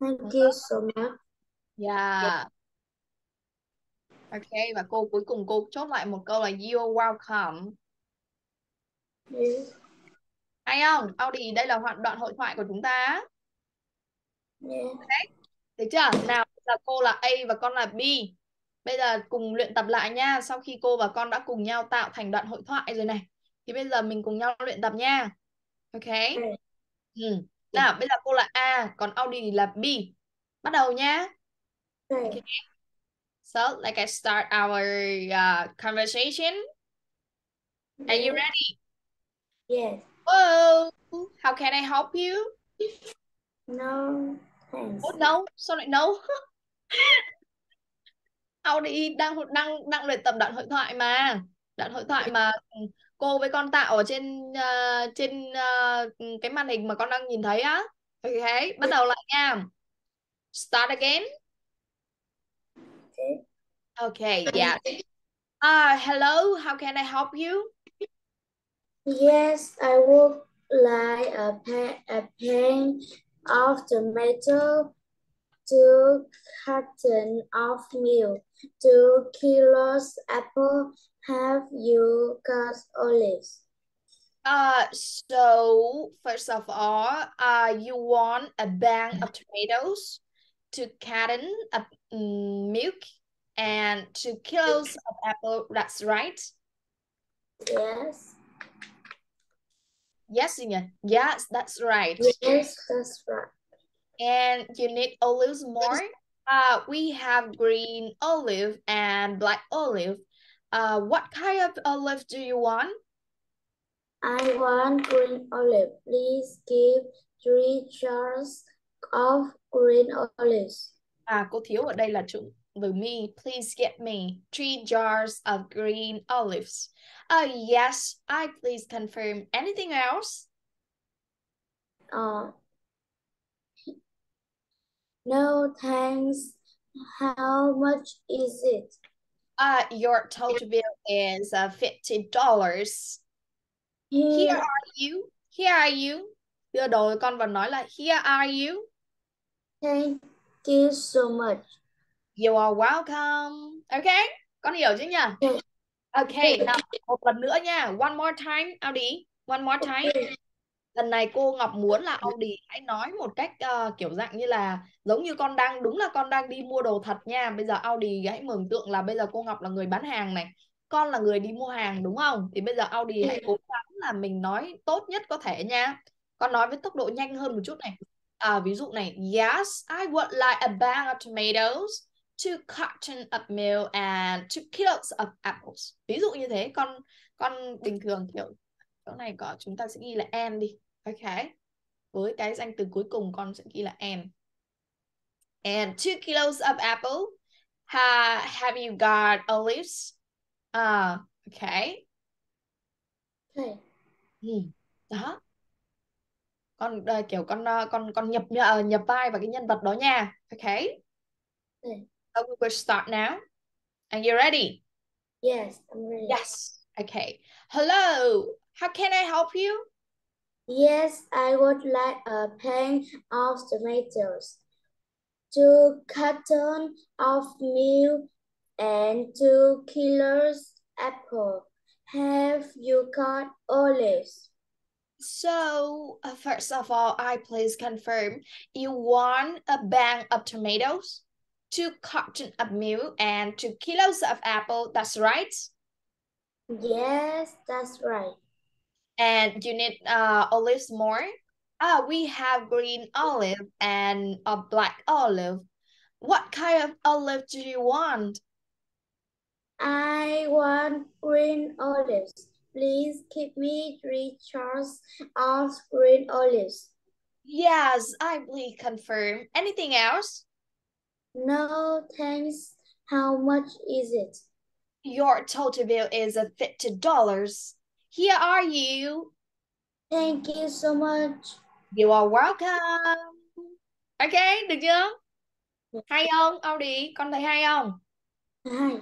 thank you so much. yeah ok và cô cuối cùng cô chốt lại một câu là you're welcome Yes. hay không Audi đây là hoạt đoạn hội thoại của chúng ta Yeah. Được chưa? Nào, giờ cô là A và con là B. Bây giờ cùng luyện tập lại nha. Sau khi cô và con đã cùng nhau tạo thành đoạn hội thoại rồi này. Thì bây giờ mình cùng nhau luyện tập nha. Ok? Ừ. Nào, bây giờ cô là A, còn Audi là B. Bắt đầu nha. Okay. So, like I start our uh, conversation. Are you ready? Yes. Whoa! How can I help you? No, thanks. Oh, no. Sao lại no? Audi đang đang đang luyện tập đoạn hội thoại mà đoạn hội thoại mà ừ, cô với con tạo ở trên uh, trên uh, cái màn hình mà con đang nhìn thấy á ok bắt đầu lại nha start again Okay. yeah ah hello how can I help you Yes, I would like a, pa a pan of tomato, two carton of milk, two kilos apple. Have you got olives? uh so first of all uh you want a bag of tomatoes two carton of mm, milk and two kilos of apple that's right Yes. Yes, gì? Yes, that's right. Yes, that's right. And you need olives more? Uh, we have green olive and black olive. Uh, what kind of olive do you want? I want green olive. Please give three jars of green olives. À, cô thiếu ở đây là chữ từ me. Please get me three jars of green olives. Uh, yes, I please confirm. Anything else? Uh, no, thanks. How much is it? Uh, your total bill is uh, $50. Here Here, are you? Here are you? Đưa đồ con vào nói là Here are you? thank you so much. You are welcome. Okay, con hiểu chứ nhỉ? Okay. Okay, nào một lần nữa nha. One more time, Audi. One more time. Lần này cô Ngọc muốn là Audi hãy nói một cách ờ, kiểu dạng như là giống như con đang đúng là con đang đi mua đồ thật nha. Bây giờ Audi hãy mường tượng là bây giờ cô Ngọc là người bán hàng này, con là người đi mua hàng đúng không? Thì bây giờ Audi hãy cố gắng là mình nói tốt nhất có thể nha. Con nói với tốc độ nhanh hơn một chút này. À, ví dụ này, yes, I would like a bag of tomatoes, two carton of milk and two kilos of apples. Ví dụ như thế, con con bình thường kiểu chỗ này có chúng ta sẽ ghi là and đi. Ok. Với cái danh từ cuối cùng con sẽ ghi là and. And two kilos of apple. Ha, have you got olives? À, ok. Okay. Ừ. Đó. Con ờ, kiểu con ờ, con con nhập ờ, nhập vai vào cái nhân vật đó nha. Ok. Okay. So we will start now. Are you ready? Yes, I'm ready. Yes. Okay. Hello. How can I help you? Yes, I would like a pan of tomatoes, two cartons of milk, and two kilos apple. Have you got olives? So, uh, first of all, I please confirm you want a bag of tomatoes, two cartons of milk, and two kilos of apple. That's right. Yes, that's right. And you need uh, olives more? Ah, we have green olive and a black olive. What kind of olive do you want? I want green olives. Please give me three jars of green olives. Yes, I please confirm. Anything else? No, thanks. How much is it? Your total bill is uh, $50. Here are you. Thank you so much. You are welcome. Ok, được chưa? Hay không? Audi, con thấy hay không? Hi.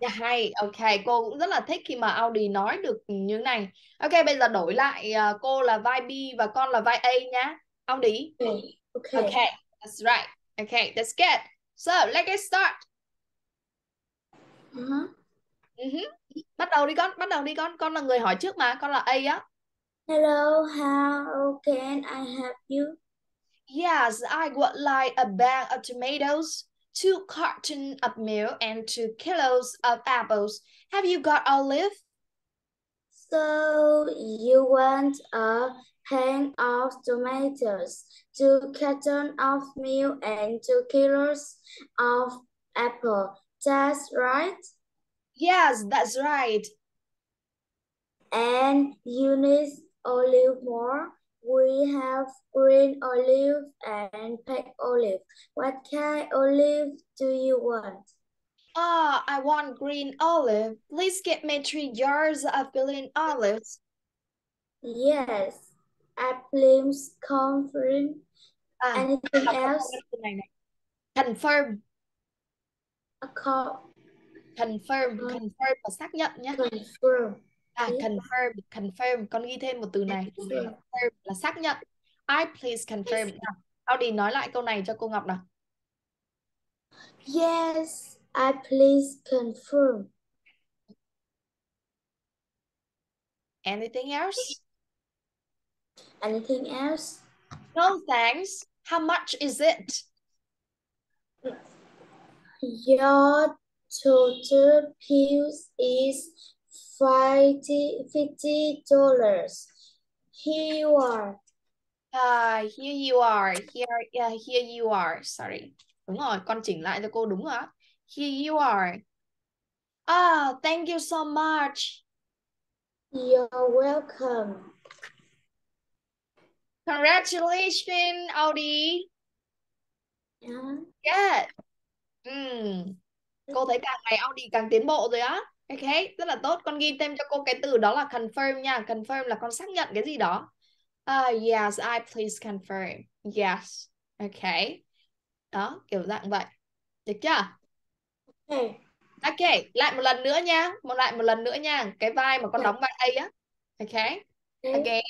Dạ hay, ok, cô cũng rất là thích khi mà Audi nói được như thế này. Ok, bây giờ đổi lại à, cô là vai B và con là vai A nhá. Audi. Okay. Okay. Okay, that's right. Okay, that's good. So, let's get start. Uh-huh. Mhm. Bắt đầu đi con, bắt đầu đi con. Con là người hỏi trước mà, con là A á. Hello, how can I help you? Yes, I would like a bag of tomatoes, two carton of milk, and two kilos of apples. Have you got olive? So you want a pan of tomatoes, two carton of milk, and two kilos of apple. That's right. Yes, that's right. And you need olive more. We have green olive and black olive. What kind olive do you want? Ah, I want green olive. Please get me three jars of green olives. Yes, apples, confirm. À, Anything đọc else? từ này này. Confirm, A call confirm, Ừ. confirm và xác nhận nhé. confirm. À, confirm, confirm. Con ghi thêm một từ này. Confirm. Confirm là xác nhận. I please confirm. Nào, Audi nói lại câu này cho cô Ngọc nào. Yes, I please confirm. Anything else? Anything else? No, thanks. How much is it? Your total bills is fifty dollars. Here you are. Ah, here you are. Here, yeah, here you are. Sorry. Đúng rồi, con chỉnh lại cho cô đúng rồi. Here you are. Ah, thank you so much. You're welcome. Congratulations, Audi. Yeah. Good. Ừm. Cô thấy càng ngày Audi càng tiến bộ rồi á. Ok, rất là tốt. Con ghi thêm cho cô cái từ đó là confirm nha. Confirm là con xác nhận cái gì đó. Ah, yes, I please confirm. Yes. Ok. Đó, kiểu dạng vậy. Được chưa? Okay. Ok, lại một lần nữa nha. Một lại một lần nữa nha. Cái vai mà con đóng vai A á. Ok. Okay. Ok.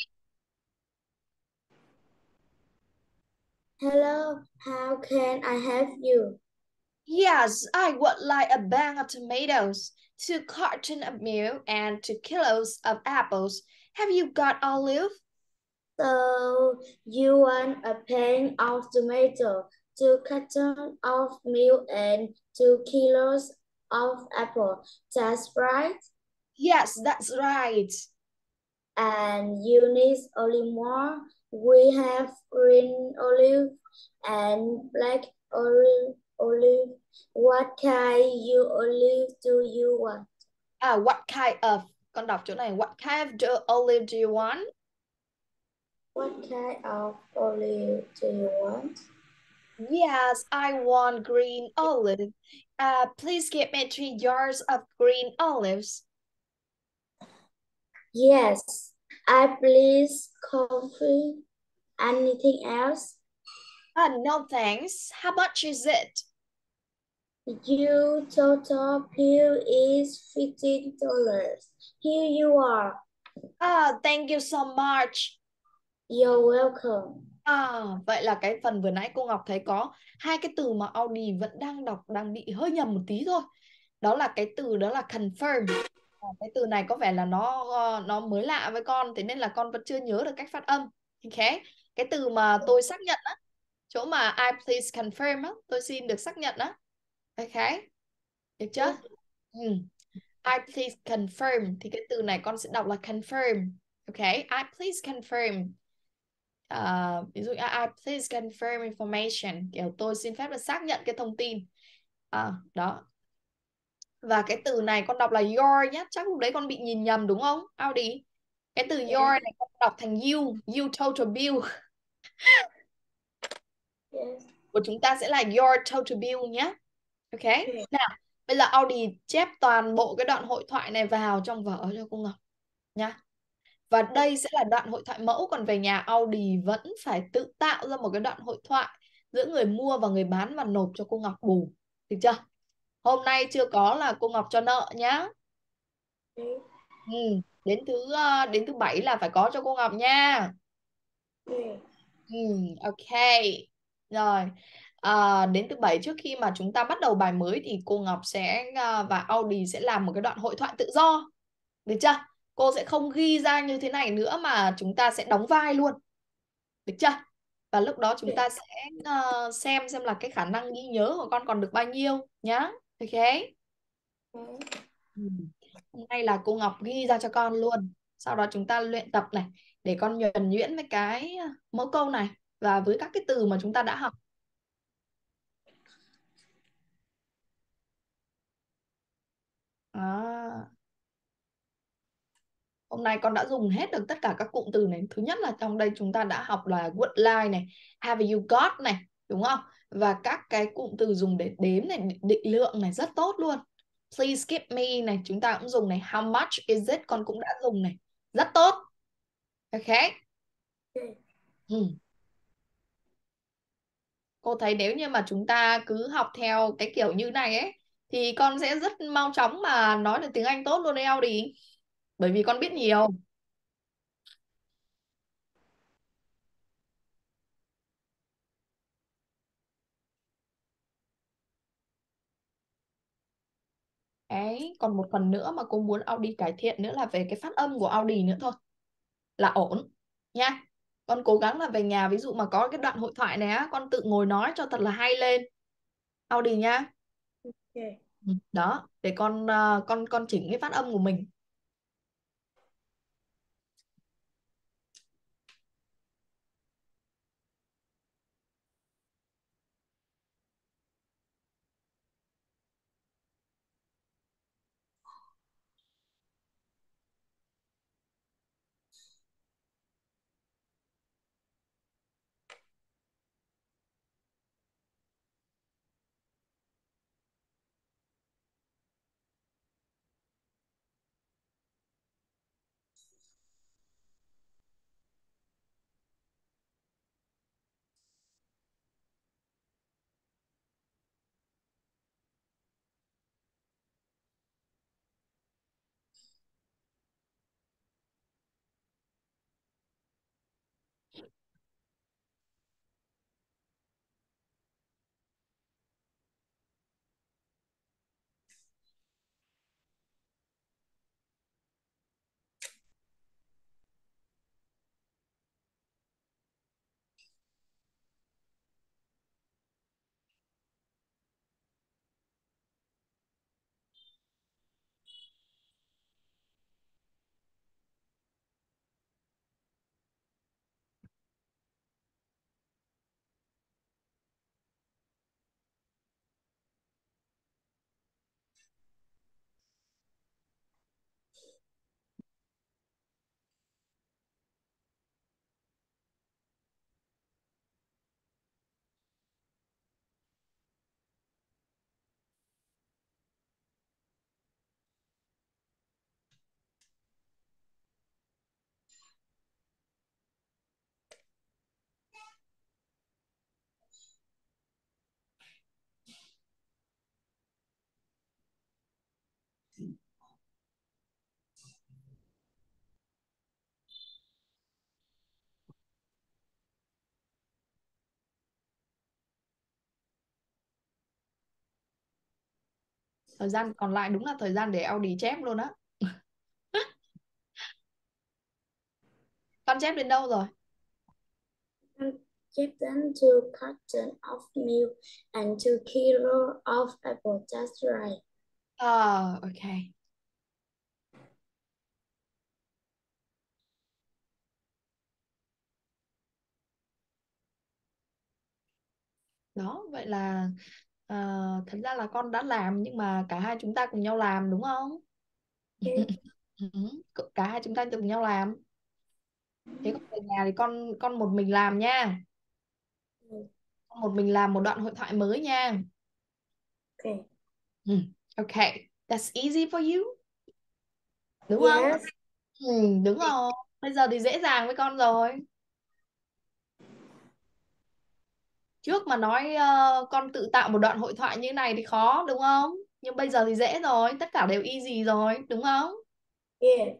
Hello, how can I help you? Yes, I would like a bag of tomatoes, two cartons of milk, and two kilos of apples. Have you got olive? So you want a pan of tomato, two cartons of milk, and two kilos of apple. That's right. Yes, that's right. And you need olive more. We have green olive and black olive. Olive. What kind you olive do you want? Ah, what kind of? Con đọc chỗ này. What kind of olive do you want? What kind of olive do you want? Yes, I want green olive. Uh, please get me three jars of green olives. Yes, I please coffee. Anything else? Uh, no thanks. How much is it? Your total bill is fifteen dollars. Here you are. Ah, thank you so much. You're welcome. À, vậy là cái phần vừa nãy cô Ngọc thấy có hai cái từ mà Audi vẫn đang đọc đang bị hơi nhầm một tí thôi. Đó là cái từ đó là confirm. À, cái từ này có vẻ là nó ờ, nó mới lạ với con thế nên là con vẫn chưa nhớ được cách phát âm. Ok. Cái từ mà tôi xác nhận á, chỗ mà I please confirm á, tôi xin được xác nhận á. Ok. Được chưa? Ừ. I please confirm thì cái từ này con sẽ đọc là confirm. Ok. I please confirm. Uh, ví dụ I please confirm information kiểu tôi xin phép được xác nhận cái thông tin à, đó và cái từ này con đọc là your nhé chắc lúc đấy con bị nhìn nhầm đúng không Audi cái từ your này con đọc thành you you total bill Yes. của chúng ta sẽ là your total bill nhé ok nào bây giờ Audi chép toàn bộ cái đoạn hội thoại này vào trong vở cho cô Ngọc nhá và đây sẽ là đoạn hội thoại mẫu còn về nhà Audi vẫn phải tự tạo ra một cái đoạn hội thoại giữa người mua và người bán và nộp cho cô Ngọc bù được chưa hôm nay chưa có là cô Ngọc cho nợ nhá Okay. ừ. đến thứ ờ, đến thứ bảy là phải có cho cô Ngọc nha Okay. ừ. ok rồi à, đến thứ bảy trước khi mà chúng ta bắt đầu bài mới thì cô Ngọc sẽ ờ, và Audi sẽ làm một cái đoạn hội thoại tự do. Được chưa? Cô sẽ không ghi ra như thế này nữa mà chúng ta sẽ đóng vai luôn. Được chưa? Và lúc đó chúng ta sẽ uh, xem xem là cái khả năng ghi nhớ của con còn được bao nhiêu nhá. Ok? Okay. ừ. hôm nay là cô Ngọc ghi ra cho con luôn. Sau đó chúng ta luyện tập này để con nhuần nhuyễn với cái mẫu câu này và với các cái từ mà chúng ta đã học à. Hôm nay con đã dùng hết được tất cả các cụm từ này. Thứ nhất là trong đây chúng ta đã học là would like này, have you got này, đúng không? Và các cái cụm từ dùng để đếm này, định lượng này rất tốt luôn. Please give me này, chúng ta cũng dùng này. How much is it? Con cũng đã dùng này. Rất tốt. Ok. Ừ. Cô thấy nếu như mà chúng ta cứ học theo cái kiểu như này ấy thì con sẽ rất mau chóng mà nói được tiếng Anh tốt luôn đấy Audi. Bởi vì con biết nhiều. Đấy, còn một phần nữa mà cô muốn Audi cải thiện nữa là về cái phát âm của Audi nữa thôi. Là ổn nha. Con cố gắng là về nhà ví dụ mà có cái đoạn hội thoại này á, con tự ngồi nói cho thật là hay lên. Audi nha. Đó, để con à, con con chỉnh cái phát âm của mình. Thời gian còn lại đúng là thời gian để Audi chép luôn á. Con chép đến đâu rồi? Give them two cartons of milk and two kilo of apple just right. ờ ok. Đó vậy là ờ, thật ra là con đã làm nhưng mà cả hai chúng ta cùng nhau làm đúng không Okay. Ừ, cả hai chúng ta cùng nhau làm thế còn về nhà thì con con một mình làm nha Ừ. con một mình làm một đoạn hội thoại mới nha Okay. ừ. ok that's easy for you đúng không Yes. ừ, đúng rồi bây giờ thì dễ dàng với con rồi trước mà nói uh, con tự tạo một đoạn hội thoại như này thì khó đúng không nhưng bây giờ thì dễ rồi tất cả đều easy rồi đúng không Yeah.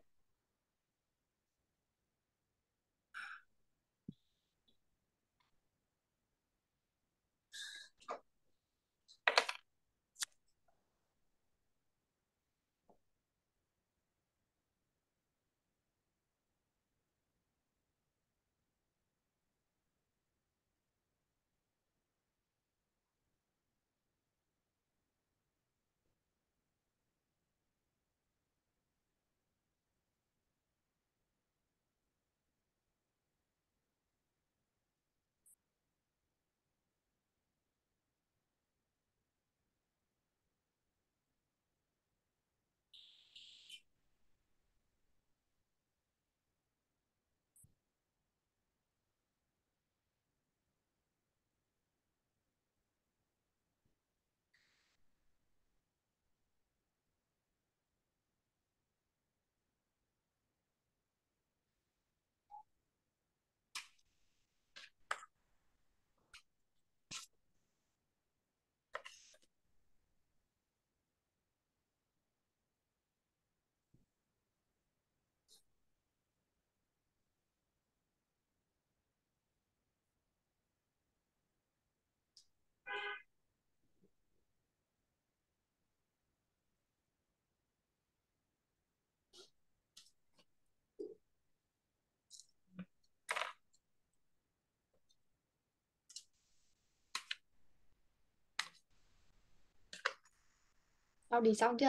Tao đi xong chưa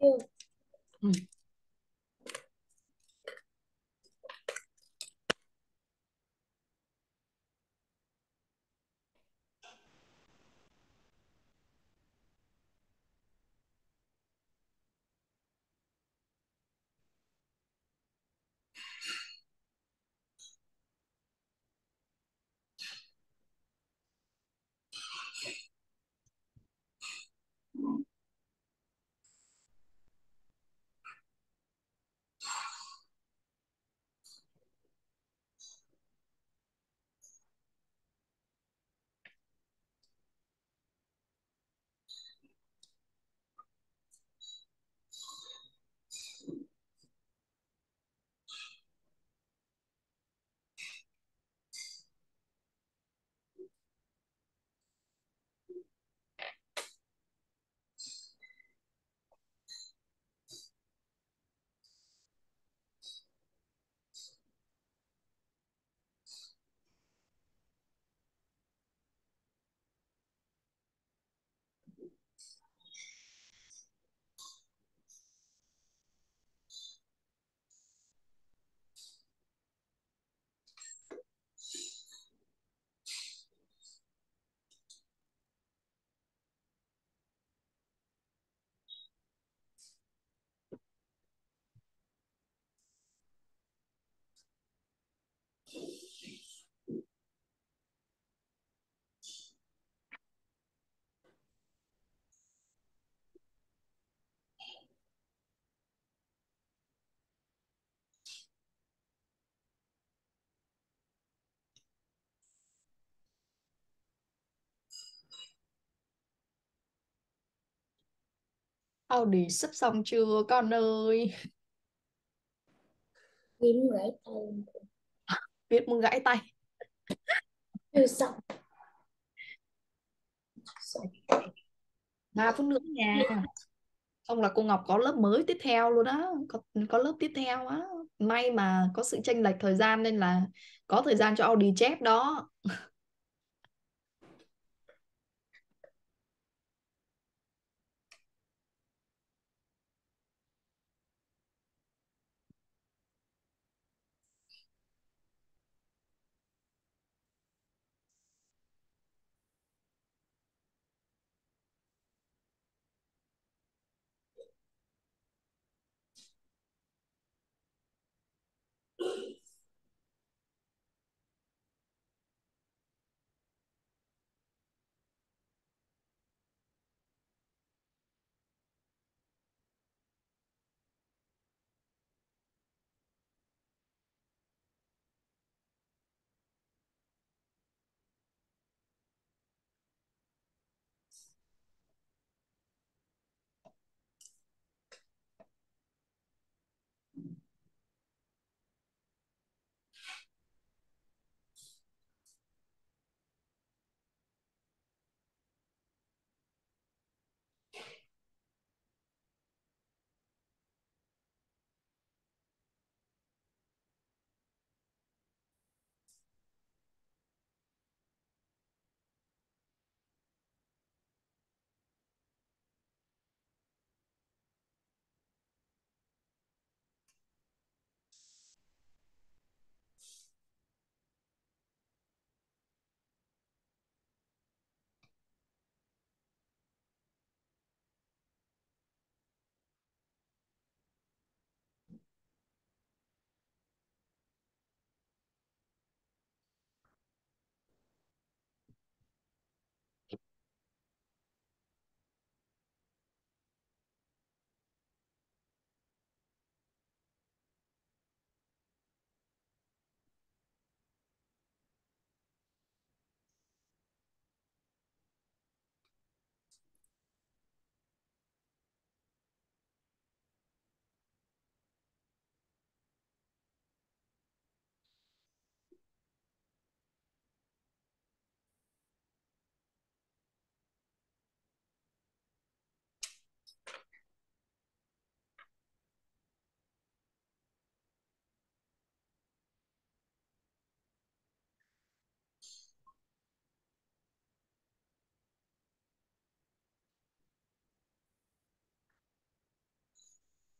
Yeah. ừ. Audi sắp xong chưa con ơi? Kiếm gãy tay. Biết muốn gãy tay. Chưa xong. 3 phút nữa nha. Không là cô Ngọc có lớp mới tiếp theo luôn á. Có, có lớp tiếp theo á. May mà có sự chênh lệch thời gian nên là có thời gian cho Audi chép đó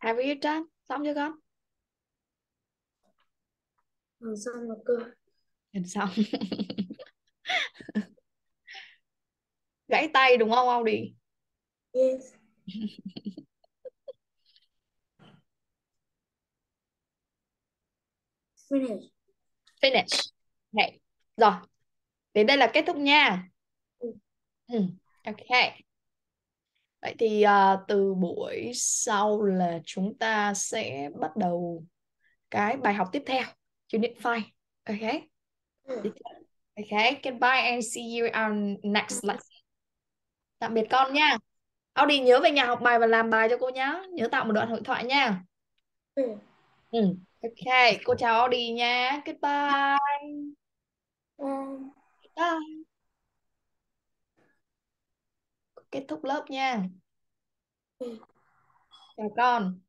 Have you done xong chưa con Ờ, xong rồi cơ. Gần xong gãy tay đúng không Audi Yes. Finish. finish okay. rồi đến đây là kết thúc nha Ừ. ừ. ok vậy thì à, từ buổi sau là chúng ta sẽ bắt đầu cái bài học tiếp theo unit 5 ok Ừ. ok goodbye and see you on next lesson tạm biệt con nha Audi nhớ về nhà học bài và làm bài cho cô nhé nhớ tạo một đoạn hội thoại nha Ừ. ừ. ok cô chào Audi nha goodbye Bye. Bye. Kết thúc lớp nha Ừ. chào con